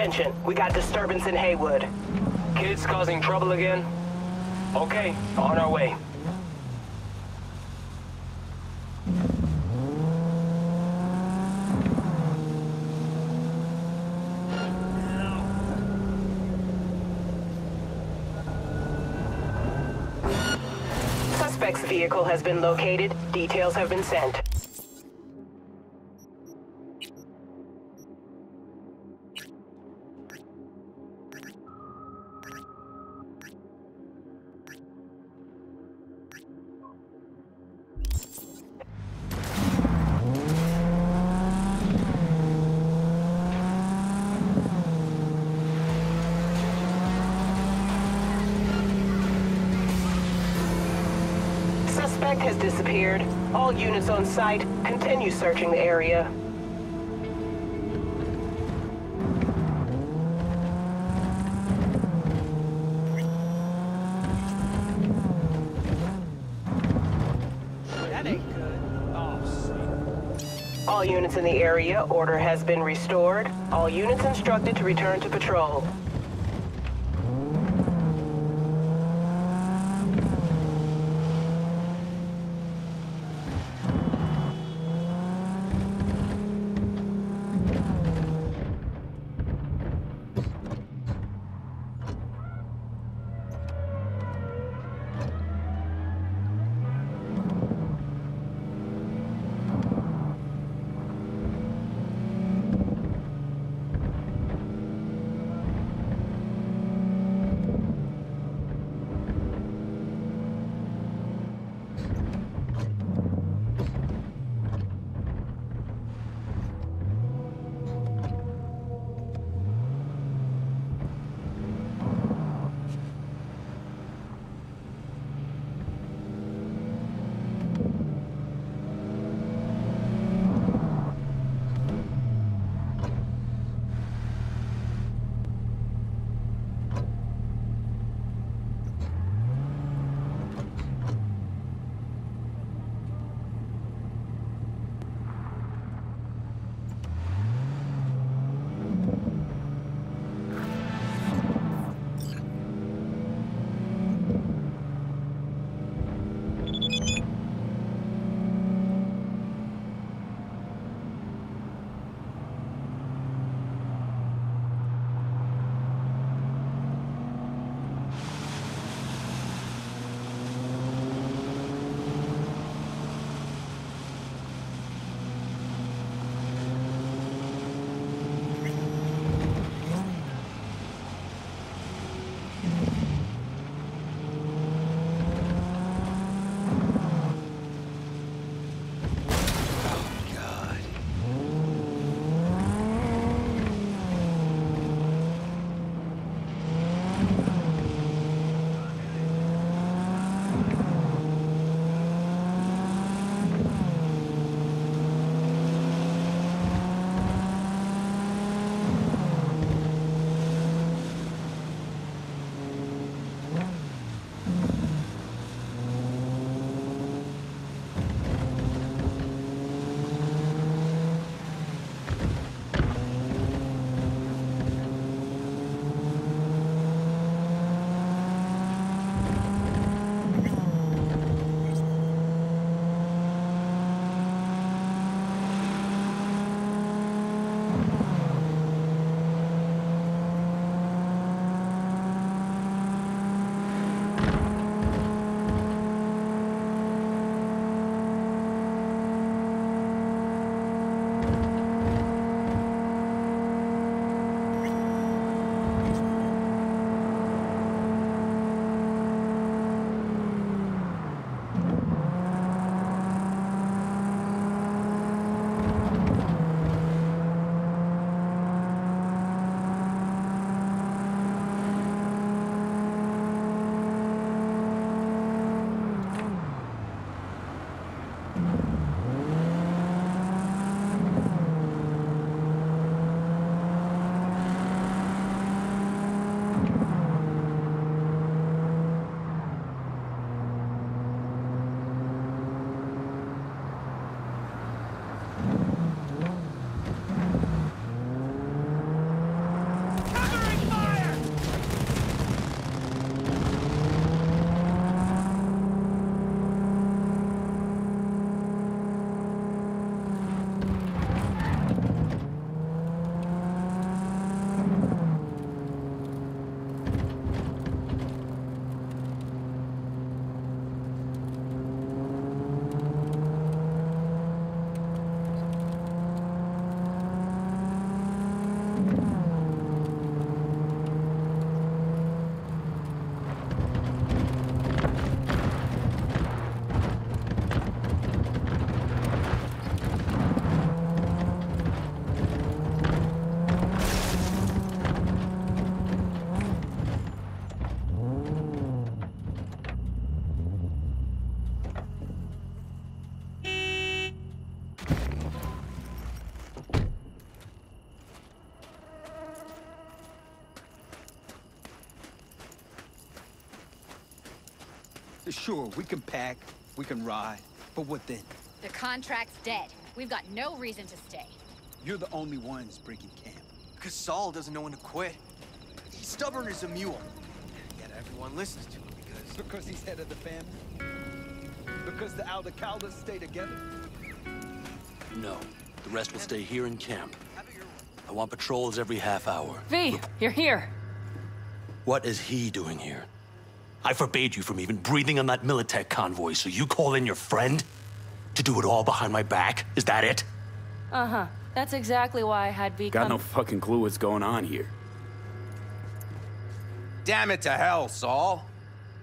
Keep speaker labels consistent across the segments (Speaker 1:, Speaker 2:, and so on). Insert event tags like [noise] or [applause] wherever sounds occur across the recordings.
Speaker 1: Attention, we got disturbance in Heywood.
Speaker 2: Kids causing trouble again? Okay, on our way.
Speaker 1: Suspect's vehicle has been located. Details have been sent. All units on site, continue searching the area.
Speaker 3: That ain't good. Oh.
Speaker 1: All units in the area, order has been restored. All units instructed to return to patrol.
Speaker 4: Sure, we can pack, we can ride, but what then?
Speaker 5: The contract's dead. We've got no reason to stay.
Speaker 4: You're the only ones breaking camp.
Speaker 3: Because Saul doesn't know when to quit. He's stubborn as a mule. Yet everyone listens to him because...
Speaker 4: Because he's head of the family? Because the Aldecaldos stay together?
Speaker 6: No. The rest will stay here in camp. I want patrols every half hour.
Speaker 7: V, you're here.
Speaker 6: What is he doing here? I forbade you from even breathing on that Militech convoy, so you call in your friend? To do it all behind my back? Is that it?
Speaker 7: Uh-huh. That's exactly why I had V
Speaker 8: Got no fucking clue what's going on here.
Speaker 9: Damn it to hell, Saul.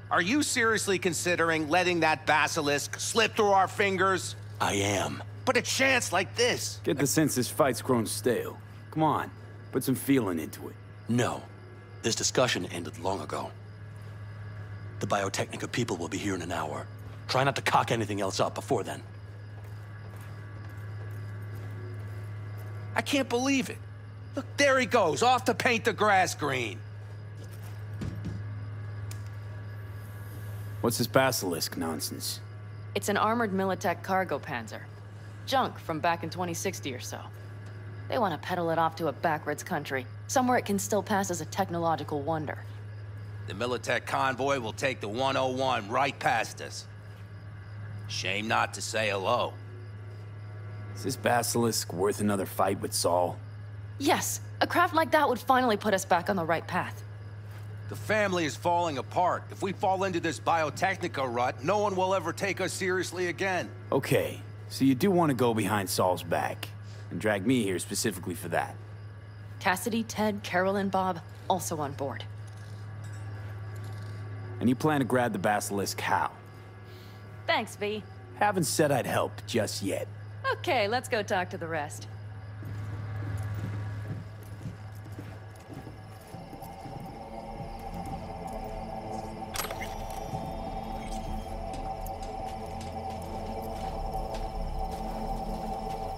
Speaker 9: Are you seriously considering letting that basilisk slip through our fingers?
Speaker 6: I am.
Speaker 9: But a chance like this.
Speaker 8: Get the sense this fight's grown stale. Come on, put some feeling into it.
Speaker 6: No. This discussion ended long ago. The Biotechnica people will be here in an hour. Try not to cock anything else up before then.
Speaker 9: I can't believe it. Look, there he goes, off to paint the grass green.
Speaker 8: What's this basilisk nonsense?
Speaker 7: It's an armored Militech cargo panzer. Junk from back in 2060 or so. They want to peddle it off to a backwards country, somewhere it can still pass as a technological wonder.
Speaker 9: The Militech convoy will take the 101 right past us. Shame not to say hello.
Speaker 8: Is this basilisk worth another fight with Saul?
Speaker 7: Yes, a craft like that would finally put us back on the right path.
Speaker 9: The family is falling apart. If we fall into this Biotechnica rut, no one will ever take us seriously again.
Speaker 8: Okay, so you do want to go behind Saul's back, and drag me here specifically for that.
Speaker 7: Cassidy, Ted, Carol, and Bob also on board.
Speaker 8: And you plan to grab the basilisk how?
Speaker 7: Thanks, V.
Speaker 8: Haven't said I'd help just yet.
Speaker 7: Okay, let's go talk to the rest.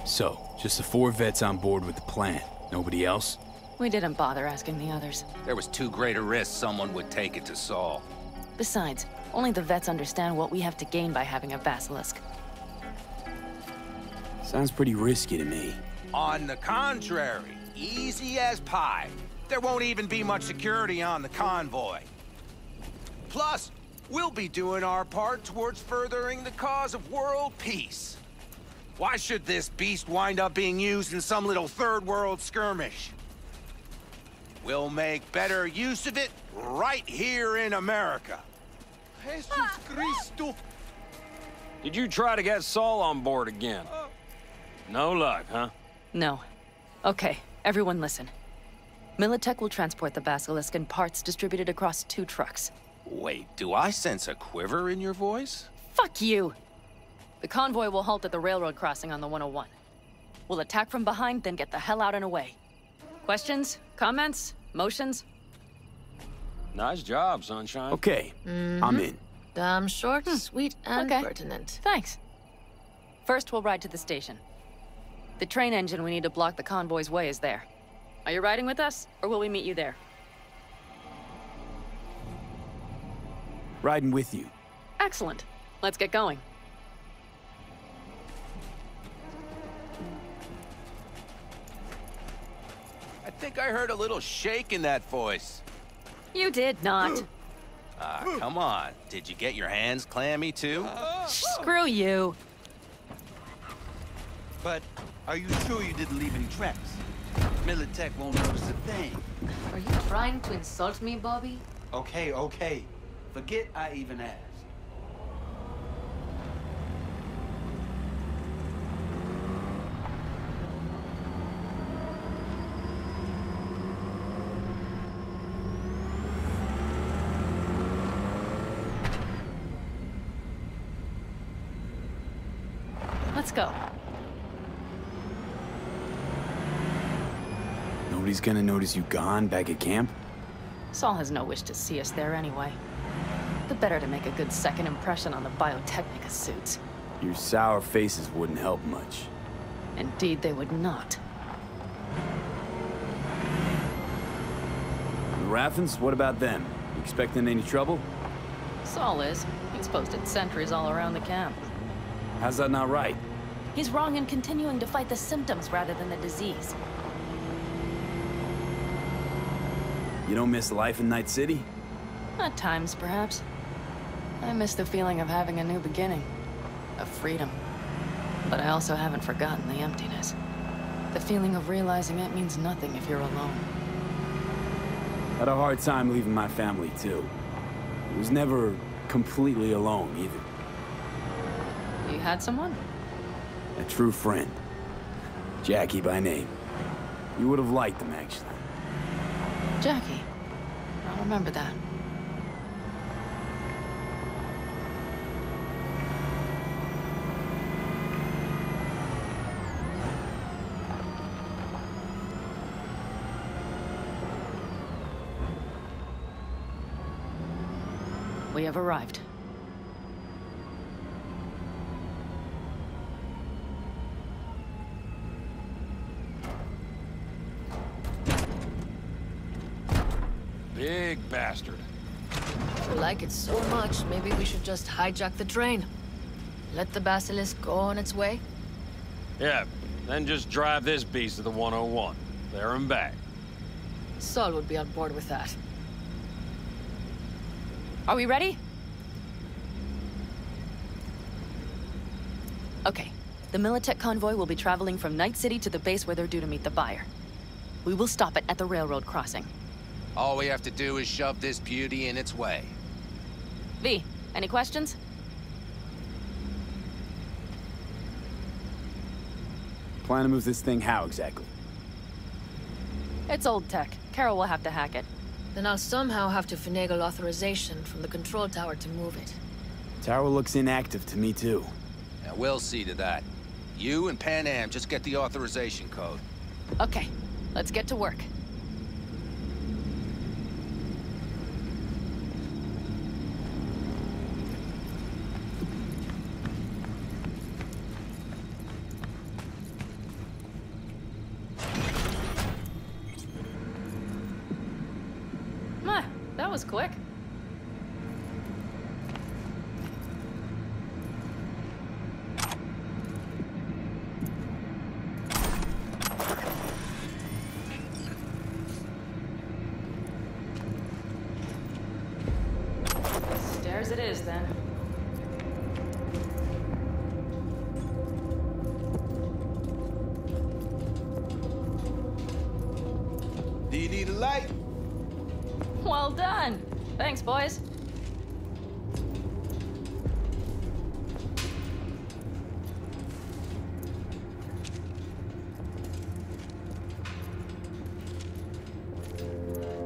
Speaker 8: So, just the four vets on board with the plan. Nobody else?
Speaker 7: We didn't bother asking the others.
Speaker 9: There was too great a risk someone would take it to Saul.
Speaker 7: Besides, only the vets understand what we have to gain by having a basilisk.
Speaker 8: Sounds pretty risky to me.
Speaker 9: On the contrary, easy as pie. There won't even be much security on the convoy. Plus, we'll be doing our part towards furthering the cause of world peace. Why should this beast wind up being used in some little third world skirmish? We'll make better use of it right here in America.
Speaker 10: Jesus Cristo!
Speaker 11: Did you try to get Saul on board again? No luck, huh?
Speaker 7: No. Okay, everyone listen. Militech will transport the basilisk in parts distributed across two trucks.
Speaker 9: Wait, do I sense a quiver in your voice?
Speaker 7: Fuck you! The convoy will halt at the railroad crossing on the 101. We'll attack from behind, then get the hell out and away. Questions? Comments? Motions?
Speaker 11: Nice job, Sunshine.
Speaker 8: Okay, mm-hmm. I'm in.
Speaker 12: Damn short, hmm. sweet, and
Speaker 7: Okay.
Speaker 12: pertinent.
Speaker 7: Thanks. First, we'll ride to the station. The train engine we need to block the convoy's way is there. Are you riding with us, or will we meet you there?
Speaker 8: Riding with you.
Speaker 7: Excellent. Let's get going.
Speaker 9: Think I heard a little shake in that voice.
Speaker 7: You did not. [gasps]
Speaker 9: Ah, come on. Did you get your hands clammy too? [gasps]
Speaker 7: Screw you.
Speaker 4: But are you sure you didn't leave any tracks? Militech won't notice a thing.
Speaker 12: Are you trying to insult me, Bobby?
Speaker 4: Okay, okay. Forget I even asked.
Speaker 7: Let's go.
Speaker 8: Nobody's gonna notice you gone back at camp?
Speaker 7: Saul has no wish to see us there anyway. The better to make a good second impression on the Biotechnica suits.
Speaker 8: Your sour faces wouldn't help much.
Speaker 7: Indeed, they would not.
Speaker 8: The Raffens, what about them? You expecting any trouble?
Speaker 7: Saul is. He's posted sentries all around the camp.
Speaker 8: How's that not right?
Speaker 7: He's wrong in continuing to fight the symptoms rather than the disease.
Speaker 8: You don't miss life in Night City?
Speaker 7: At times, perhaps. I miss the feeling of having a new beginning. Of freedom. But I also haven't forgotten the emptiness. The feeling of realizing it means nothing if you're alone.
Speaker 8: Had a hard time leaving my family, too. I was never completely alone, either.
Speaker 7: You had someone?
Speaker 8: A true friend. Jackie by name. You would have liked him, actually.
Speaker 7: Jackie. I'll remember that. We have arrived.
Speaker 11: Big bastard.
Speaker 12: If we like it so much, maybe we should just hijack the train. Let the Basilisk go on its way.
Speaker 11: Yeah, then just drive this beast to the 101. There and back.
Speaker 12: Saul would be on board with that.
Speaker 7: Are we ready? Okay. The Militech convoy will be traveling from Night City to the base where they're due to meet the buyer. We will stop it at the railroad crossing.
Speaker 9: All we have to do is shove this beauty in its way.
Speaker 7: V, any questions?
Speaker 8: Plan to move this thing how exactly?
Speaker 7: It's old tech. Carol will have to hack it.
Speaker 12: Then I'll somehow have to finagle authorization from the control tower to move it.
Speaker 8: Tower looks inactive to me, too.
Speaker 9: Yeah, we'll see to that. You and Panam just get the authorization code.
Speaker 7: Okay, let's get to work. Mwah, that was quick. Stairs it is, then.
Speaker 10: Do you need a light?
Speaker 7: Well done. Thanks, boys.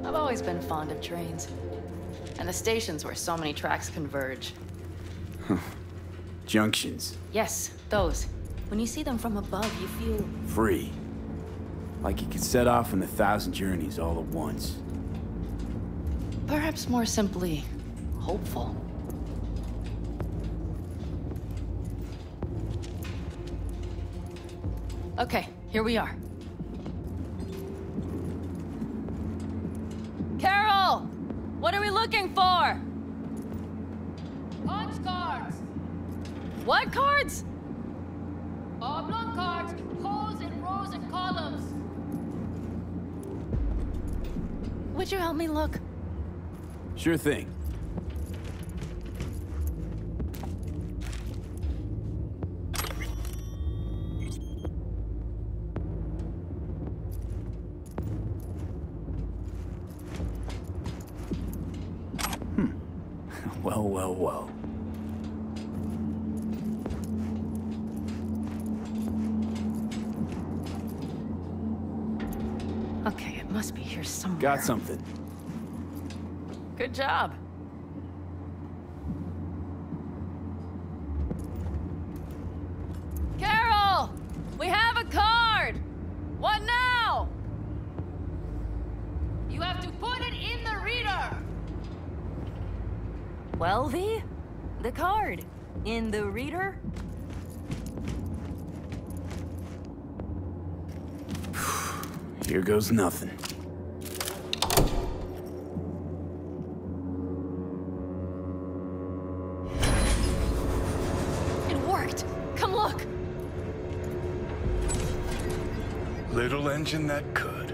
Speaker 7: I've always been fond of trains. And the stations where so many tracks converge. [laughs]
Speaker 8: Junctions.
Speaker 7: Yes, those. When you see them from above, you feel...
Speaker 8: Free. Like you could set off on a thousand journeys all at once.
Speaker 7: Perhaps more simply, hopeful. Okay, here we are. Carol! What are we looking for?
Speaker 12: Punch cards!
Speaker 7: What cards?
Speaker 12: Oblong cards, pose in rows and columns.
Speaker 7: Would you help me look?
Speaker 8: Sure thing. Hmm. Well, well, well.
Speaker 7: Okay, it must be here somewhere.
Speaker 8: Got something.
Speaker 7: Good job. Carol! We have a card! What now?
Speaker 12: You have to put it in the reader!
Speaker 7: Well, V? The card. In the reader?
Speaker 8: Here goes nothing.
Speaker 13: Little that could.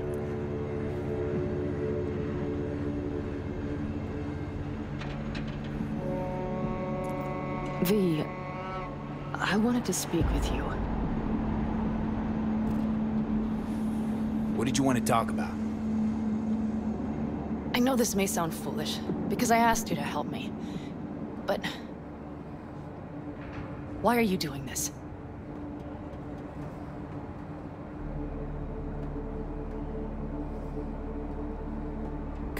Speaker 7: V, I wanted to speak with you.
Speaker 8: What did you want to talk about?
Speaker 7: I know this may sound foolish, because I asked you to help me. But... Why are you doing this?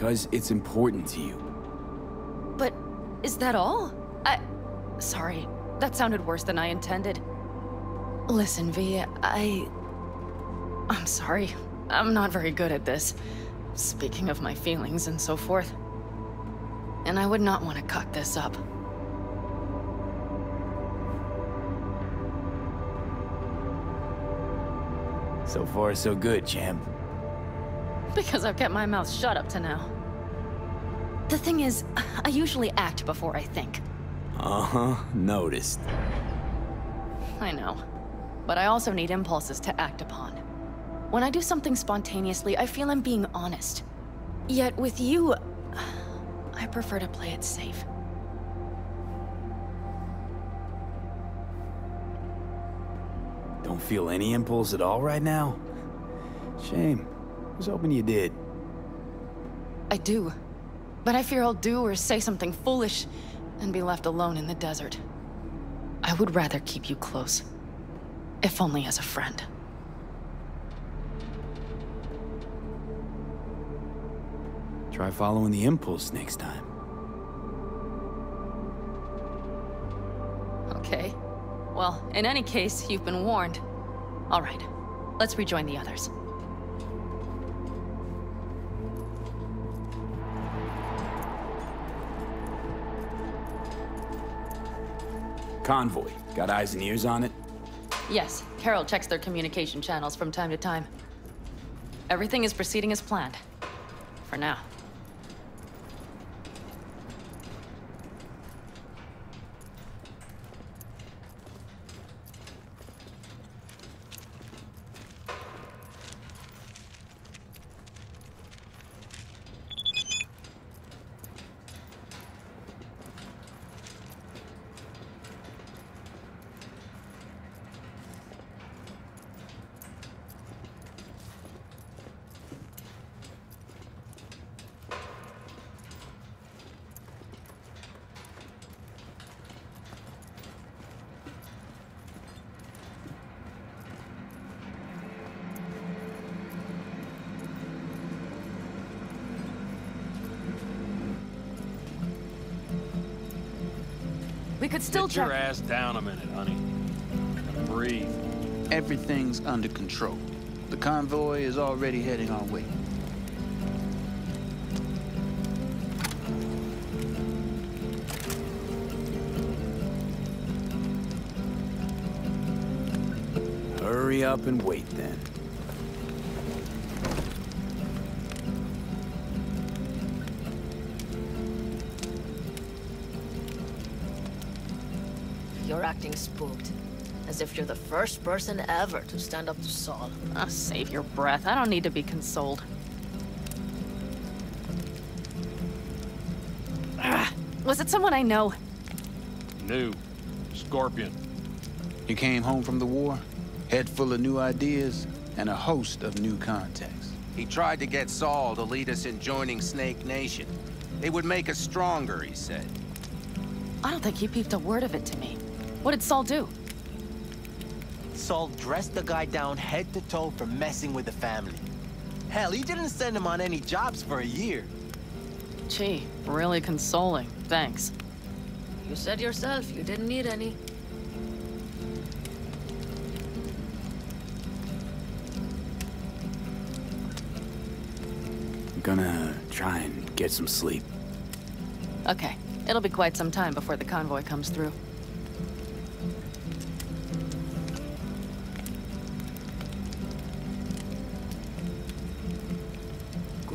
Speaker 8: Because it's important to you.
Speaker 7: But is that all? I... Sorry, that sounded worse than I intended. Listen, V, I... I'm sorry. I'm not very good at this. Speaking of my feelings and so forth. And I would not want to cut this up.
Speaker 8: So far, so good, champ.
Speaker 7: Because I've kept my mouth shut up to now. The thing is, I usually act before I think.
Speaker 8: Uh-huh, noticed.
Speaker 7: I know. But I also need impulses to act upon. When I do something spontaneously, I feel I'm being honest. Yet with you, I prefer to play it safe.
Speaker 8: Don't feel any impulse at all right now? Shame. I was hoping you did.
Speaker 7: I do. But I fear I'll do or say something foolish and be left alone in the desert. I would rather keep you close. If only as a friend.
Speaker 8: Try following the impulse next time.
Speaker 7: Okay. Well, in any case, you've been warned. All right. Let's rejoin the others.
Speaker 8: Convoy. Got eyes and ears on it?
Speaker 7: Yes, Carol checks their communication channels from time to time. Everything is proceeding as planned. For now. We could still
Speaker 11: Get your ass down a minute, honey. Breathe.
Speaker 4: Everything's under control. The convoy is already heading our way.
Speaker 8: Hurry up and wait
Speaker 12: You're acting spooked. As if you're the first person ever to stand up to Saul.
Speaker 7: Oh, save your breath. I don't need to be consoled. Ugh. Was it someone I know?
Speaker 11: New. Scorpion.
Speaker 4: You came home from the war, head full of new ideas, and a host of new contacts.
Speaker 9: He tried to get Saul to lead us in joining Snake Nation. It would make us stronger, he said.
Speaker 7: I don't think he peeped a word of it to me. What did Saul do?
Speaker 3: Saul dressed the guy down head to toe for messing with the family. Hell, he didn't send him on any jobs for a year.
Speaker 7: Gee, really consoling. Thanks.
Speaker 12: You said yourself you didn't need any.
Speaker 8: I'm gonna try and get some sleep.
Speaker 7: Okay, it'll be quite some time before the convoy comes through.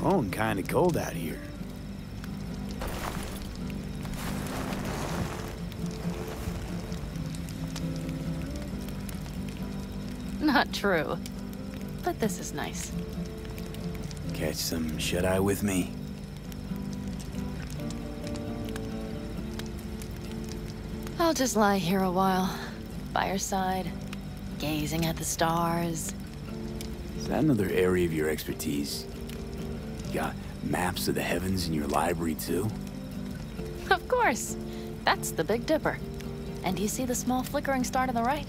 Speaker 8: Growing kinda cold out here.
Speaker 7: Not true. But this is nice.
Speaker 8: Catch some shut-eye with me?
Speaker 7: I'll just lie here a while, by your side, gazing at the stars.
Speaker 8: Is that another area of your expertise? Got maps of the heavens in your library, too?
Speaker 7: Of course. That's the Big Dipper. And do you see the small flickering star to the right?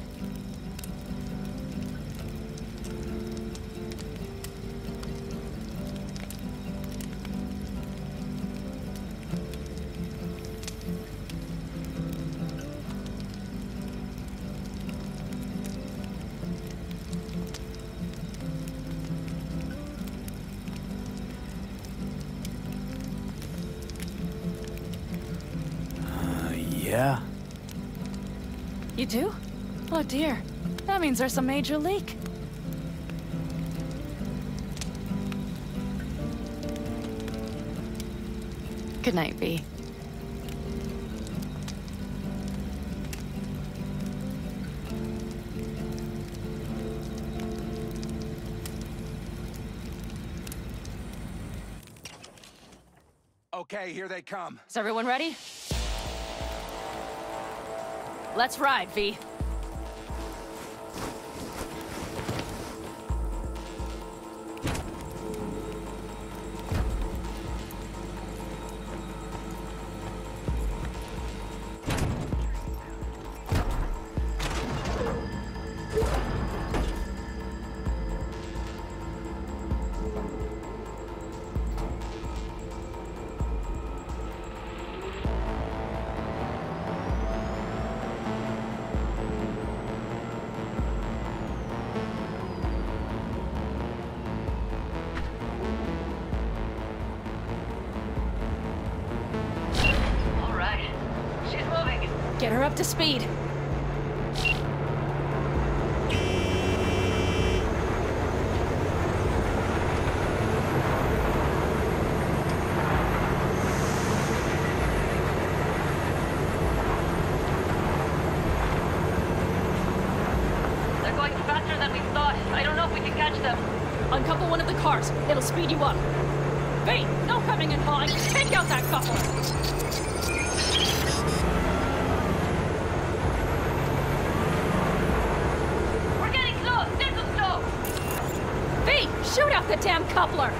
Speaker 7: You do? Oh dear. That means there's a major leak. Good night, V.
Speaker 9: Okay, here they come.
Speaker 7: Is everyone ready? Let's ride, V. one of the cars. It'll speed you up. V, no coming and hawing. Take out that couple.
Speaker 12: We're getting close. This is slow.
Speaker 7: V, shoot out the damn coupler.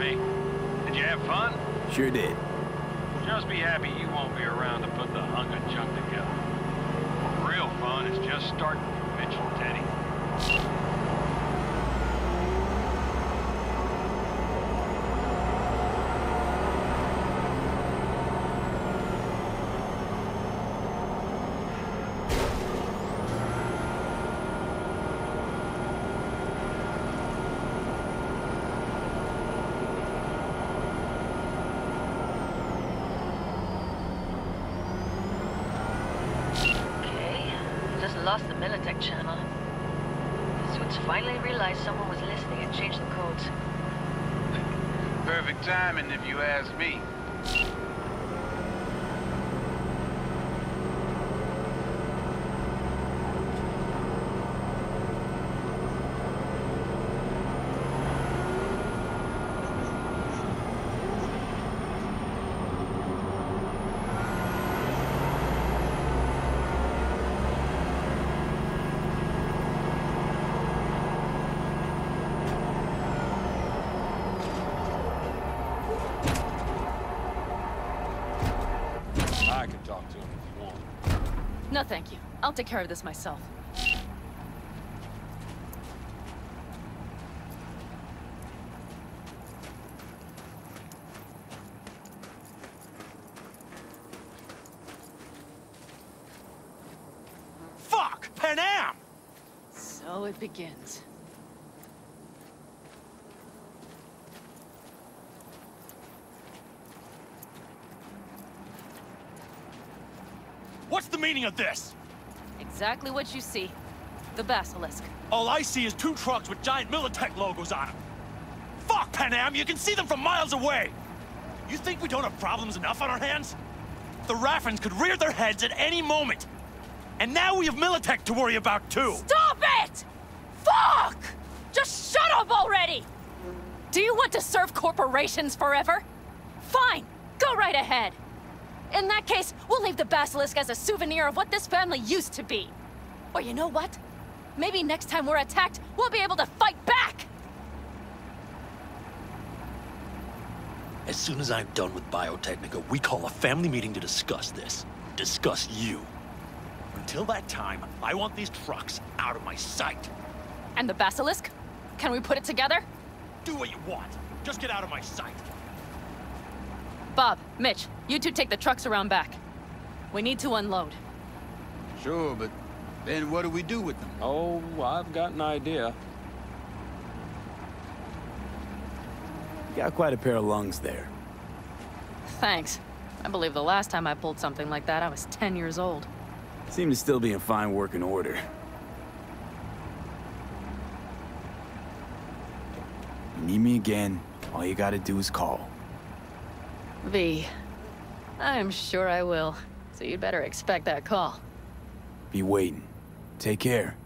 Speaker 14: It
Speaker 11: going there, V? Did you have fun?
Speaker 8: Sure did.
Speaker 11: Just be happy you won't be around to put the hunk of junk together. Real fun is just starting, Mitch and Teddy.
Speaker 12: Okay, just lost the Militech channel. Suits finally realized someone was listening and changed the codes.
Speaker 10: If you ask me.
Speaker 11: I can talk to him if you want.
Speaker 7: No, thank you. I'll take care of this myself.
Speaker 9: Fuck! Pan Am!
Speaker 7: So it begins.
Speaker 6: What's the meaning of this?
Speaker 7: Exactly what you see. The Basilisk.
Speaker 6: All I see is two trucks with giant Militech logos on them. Fuck, Panam, you can see them from miles away! You think we don't have problems enough on our hands? The Raffens could rear their heads at any moment. And now we have Militech to worry about, too.
Speaker 7: Stop it! Fuck! Just shut up already! Do you want to serve corporations forever? Fine, go right ahead. In that case, we'll leave the Basilisk as a souvenir of what this family used to be. Or you know what? Maybe next time we're attacked, we'll be able to fight back!
Speaker 6: As soon as I'm done with Biotechnica, we call a family meeting to discuss this. Discuss you. Until that time, I want these trucks out of my sight.
Speaker 7: And the Basilisk? Can we put it together?
Speaker 6: Do what you want. Just get out of my sight.
Speaker 7: Bob, Mitch, you two take the trucks around back. We need to unload.
Speaker 4: Sure, but then what do we do with them?
Speaker 11: Oh, I've got an idea.
Speaker 8: You got quite a pair of lungs there.
Speaker 7: Thanks. I believe the last time I pulled something like that, I was 10 years old.
Speaker 8: Seem to still be in fine working order. You need me again, all you gotta do is call.
Speaker 7: V. I'm sure I will. So you'd better expect that call.
Speaker 8: Be waiting. Take care.